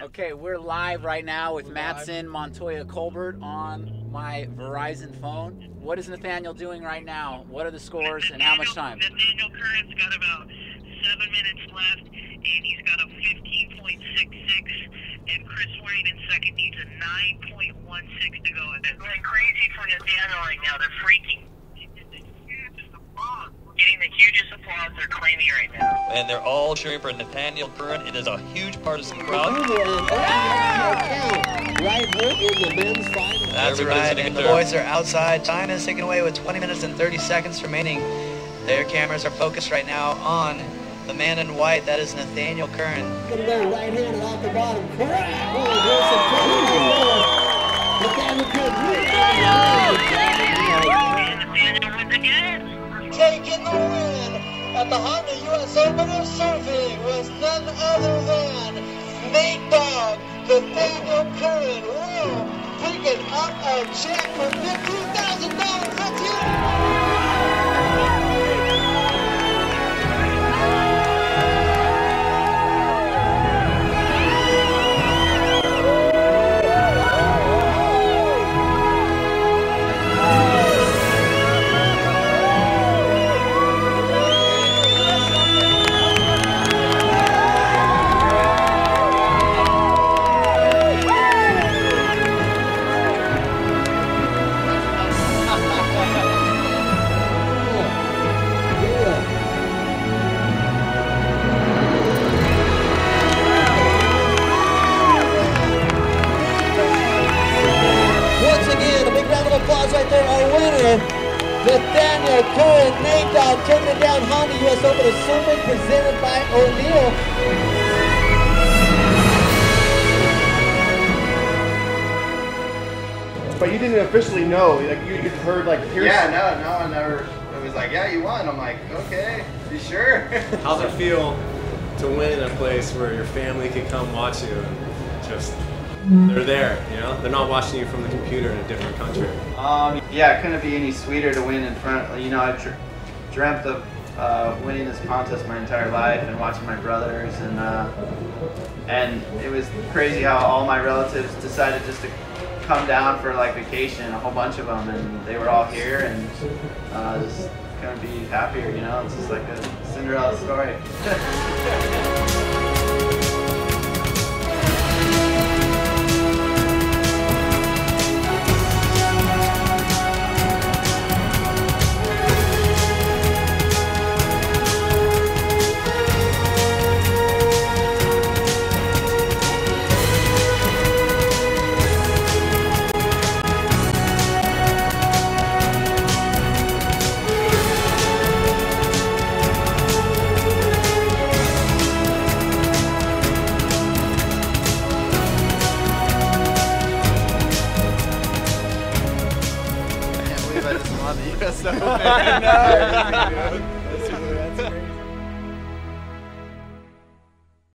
Okay, we're live right now with Matson Montoya Colbert on my Verizon phone. What is Nathaniel doing right now? What are the scores and how much time? Nathaniel Curran's got about seven minutes left, and he's got a 15.66. And Chris Wayne in second needs a 9.16 to go. It's going crazy for Nathaniel right now. They're freaking. Getting the hugest applause they're claiming right now. And they're all cheering for Nathaniel Curran. It is a huge partisan crowd. Right, we're in the men's final. That's right, and the boys are outside. Time is ticking away with 20 minutes and 30 seconds remaining. Their cameras are focused right now on the man in white. That is Nathaniel Curran. Look at there, right-handed off the bottom. Correct. Oh, there's some And Nathaniel wins again. taking the win at the Honda US Open of Surfing was none other than Nate Dogg, Nathaniel Curran. Will picking up a check for $15,000. Our Nathaniel Curran, Nate Dogg, taking it down Honda US Open of Surfing, presented by O'Neill. But you didn't officially know, like you, you heard like here's Yeah, no, no one ever. It was like, yeah, you won. I'm like, okay, you sure? How's it feel to win in a place where your family can come watch you and just they're there, you know? They're not watching you from the computer in a different country. um, yeah, it couldn't be any sweeter to win in front. Of, you know, I dr- dreamt of uh, winning this contest my entire life and watching my brothers and uh, and it was crazy how all my relatives decided just to come down for like vacation, a whole bunch of them, and they were all here and uh, just couldn't be happier. You know, it's just like a Cinderella story. استغفر